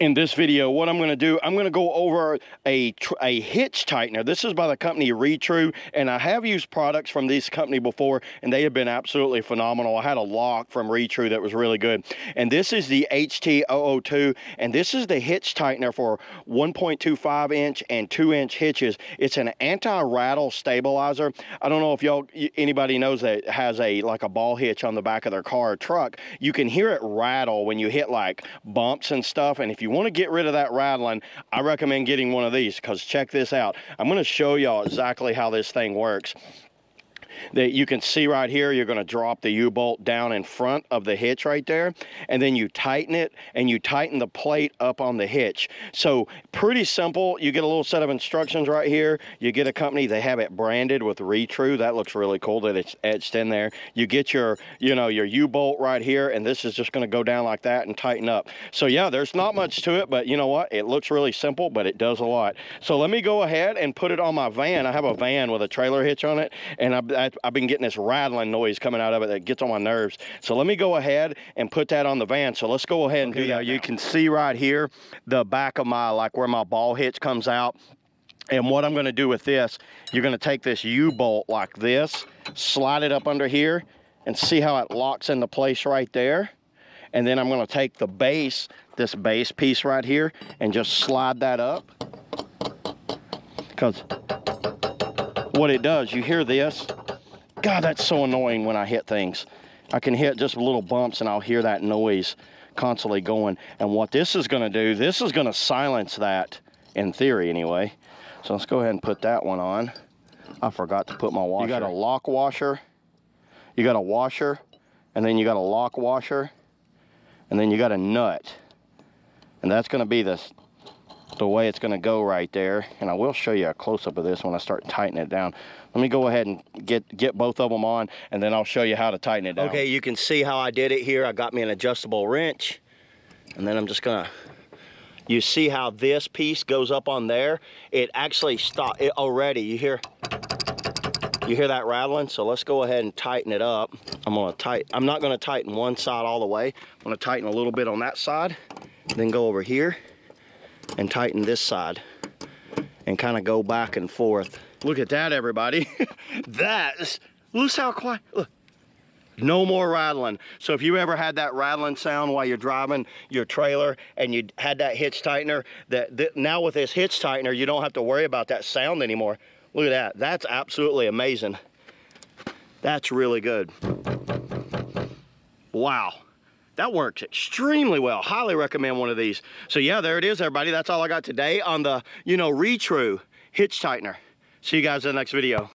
in this video, what I'm going to do, I'm going to go over a, a hitch tightener. This is by the company Retrue, and I have used products from this company before, and they have been absolutely phenomenal. I had a lock from Retrue that was really good. And this is the HT002, and this is the hitch tightener for 1.25 inch and 2 inch hitches. It's an anti-rattle stabilizer. I don't know if y'all, anybody knows that has a like a ball hitch on the back of their car or truck. You can hear it rattle when you hit like bumps and stuff, and if you you want to get rid of that rattling, I recommend getting one of these because check this out. I'm going to show y'all exactly how this thing works that you can see right here, you're gonna drop the U-bolt down in front of the hitch right there, and then you tighten it, and you tighten the plate up on the hitch. So pretty simple. You get a little set of instructions right here. You get a company, they have it branded with Retrue. That looks really cool that it's etched in there. You get your, you know, your U-bolt right here, and this is just gonna go down like that and tighten up. So yeah, there's not much to it, but you know what? It looks really simple, but it does a lot. So let me go ahead and put it on my van. I have a van with a trailer hitch on it, and I, I I've been getting this rattling noise coming out of it that gets on my nerves. So let me go ahead and put that on the van. So let's go ahead and okay, do that. You can see right here, the back of my, like where my ball hitch comes out. And what I'm gonna do with this, you're gonna take this U-bolt like this, slide it up under here, and see how it locks into place right there. And then I'm gonna take the base, this base piece right here, and just slide that up. Because what it does, you hear this? God, that's so annoying when I hit things. I can hit just little bumps and I'll hear that noise constantly going. And what this is gonna do, this is gonna silence that, in theory anyway. So let's go ahead and put that one on. I forgot to put my washer. You got a lock washer, you got a washer, and then you got a lock washer, and then you got a nut. And that's gonna be the, the way it's gonna go right there. And I will show you a close-up of this when I start tightening it down. Let me go ahead and get, get both of them on and then I'll show you how to tighten it down. Okay, you can see how I did it here. I got me an adjustable wrench and then I'm just gonna, you see how this piece goes up on there? It actually stopped it already. You hear, you hear that rattling? So let's go ahead and tighten it up. I'm gonna tighten, I'm not gonna tighten one side all the way. I'm gonna tighten a little bit on that side, then go over here and tighten this side and kind of go back and forth. Look at that, everybody. That's, look how quiet, look. No more rattling. So if you ever had that rattling sound while you're driving your trailer and you had that hitch tightener, that, that now with this hitch tightener, you don't have to worry about that sound anymore. Look at that, that's absolutely amazing. That's really good. Wow. That works extremely well. Highly recommend one of these. So yeah, there it is, everybody. That's all I got today on the, you know, Retrue hitch tightener. See you guys in the next video.